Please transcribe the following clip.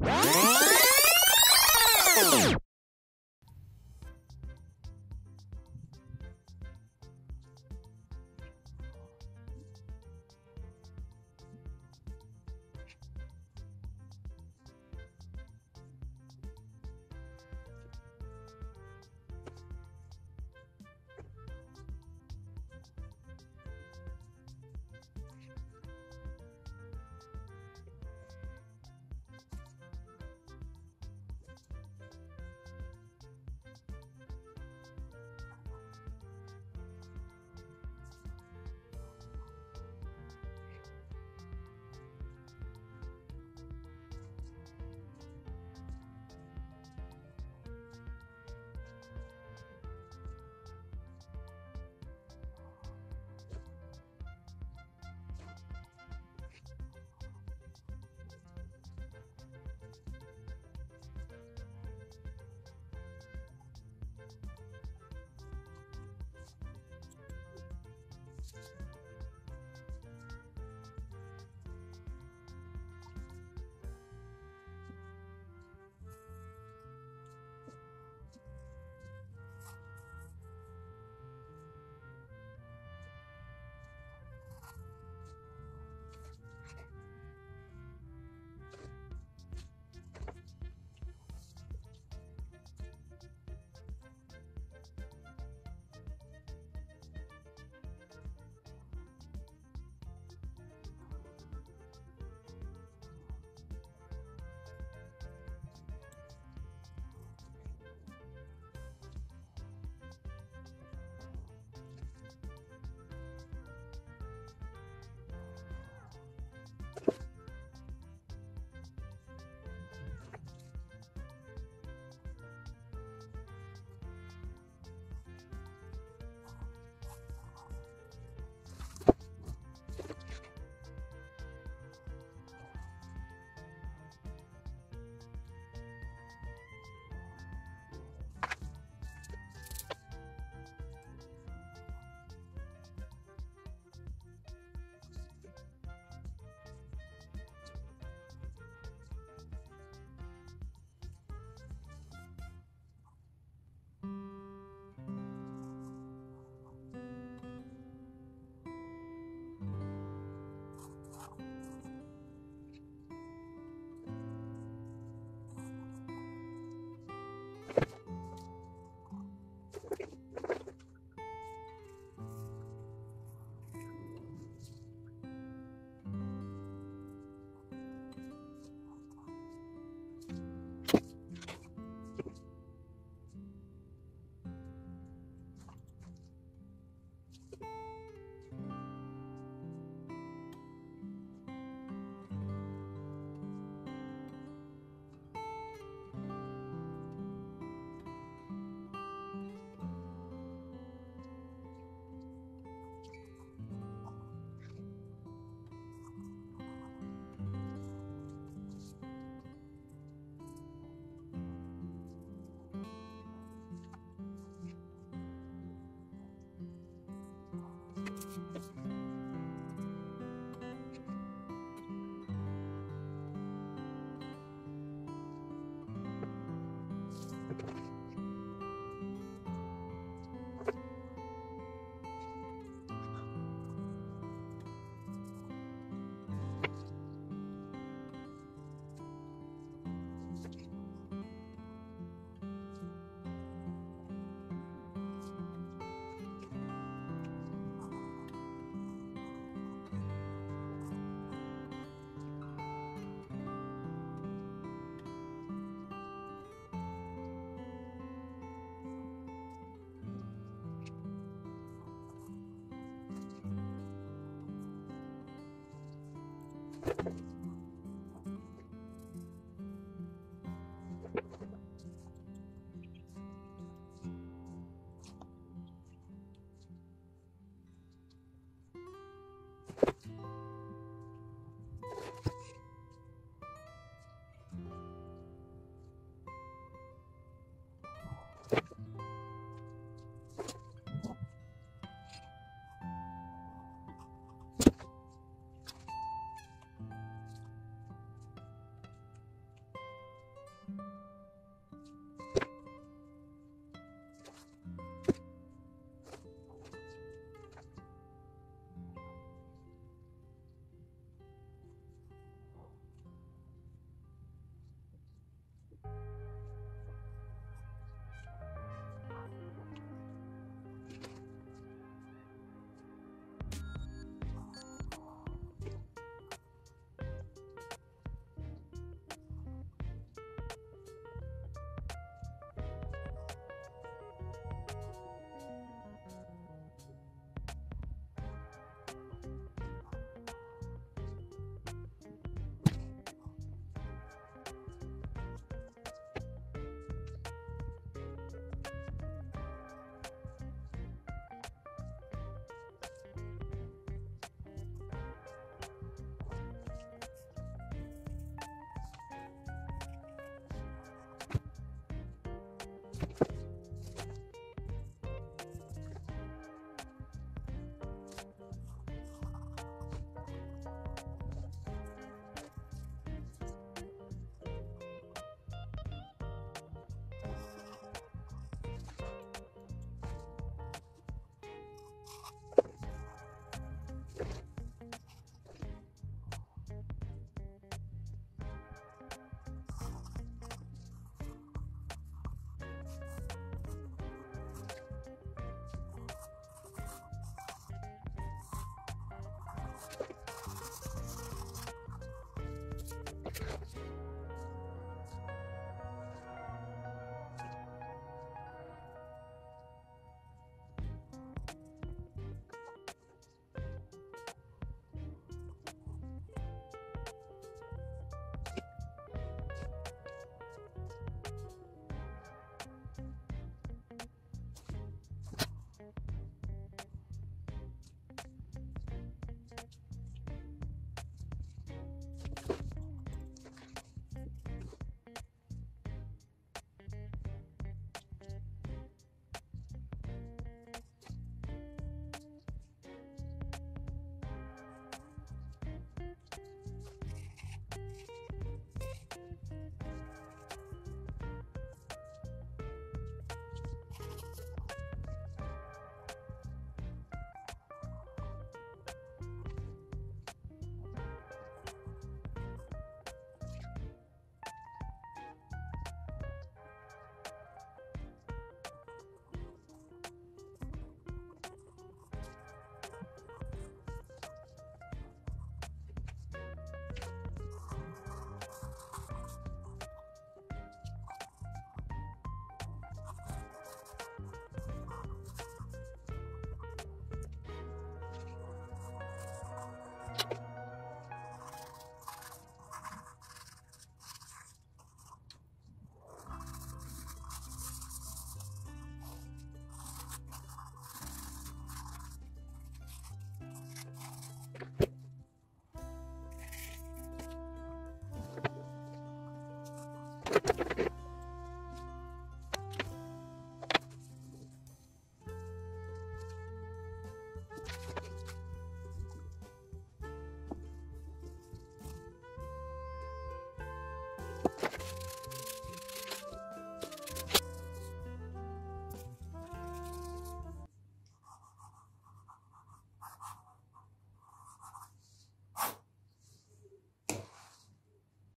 you